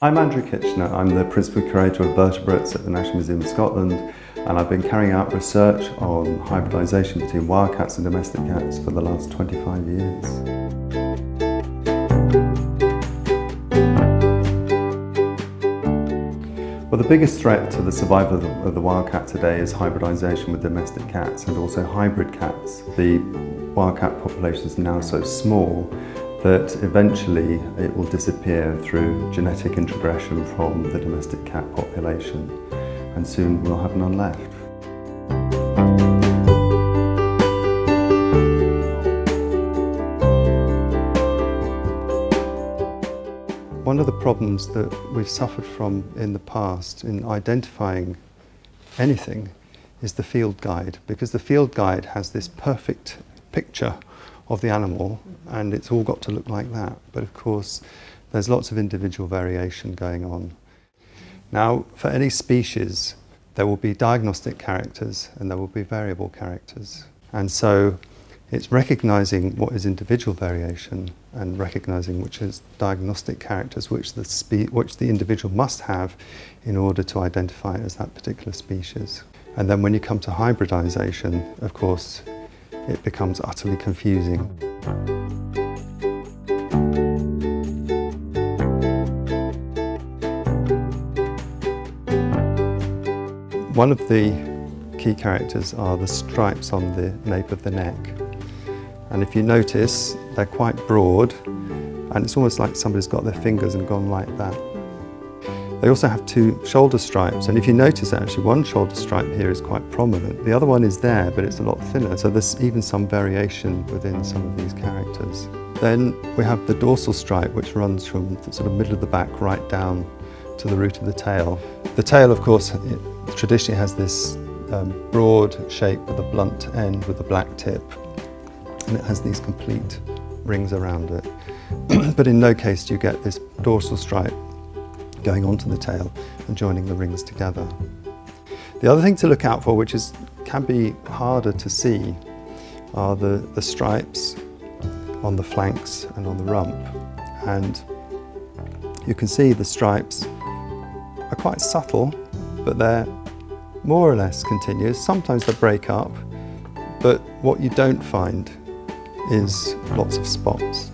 I'm Andrew Kitchener. I'm the Principal Curator of Vertebrates at the National Museum of Scotland and I've been carrying out research on hybridisation between wildcats and domestic cats for the last 25 years. Well, the biggest threat to the survival of the, of the wildcat today is hybridisation with domestic cats and also hybrid cats. The wildcat population is now so small that eventually it will disappear through genetic introgression from the domestic cat population and soon we'll have none left. One of the problems that we've suffered from in the past in identifying anything is the field guide because the field guide has this perfect picture of the animal and it's all got to look like that. But of course, there's lots of individual variation going on. Now, for any species, there will be diagnostic characters and there will be variable characters. And so it's recognizing what is individual variation and recognizing which is diagnostic characters which the, which the individual must have in order to identify as that particular species. And then when you come to hybridization, of course, it becomes utterly confusing. One of the key characters are the stripes on the nape of the neck. And if you notice, they're quite broad, and it's almost like somebody's got their fingers and gone like that. They also have two shoulder stripes, and if you notice actually one shoulder stripe here is quite prominent. The other one is there, but it's a lot thinner, so there's even some variation within some of these characters. Then we have the dorsal stripe, which runs from the sort of middle of the back right down to the root of the tail. The tail, of course, traditionally has this um, broad shape with a blunt end with a black tip, and it has these complete rings around it. but in no case do you get this dorsal stripe going onto the tail and joining the rings together. The other thing to look out for, which is, can be harder to see, are the, the stripes on the flanks and on the rump. And you can see the stripes are quite subtle, but they're more or less continuous. Sometimes they break up, but what you don't find is lots of spots.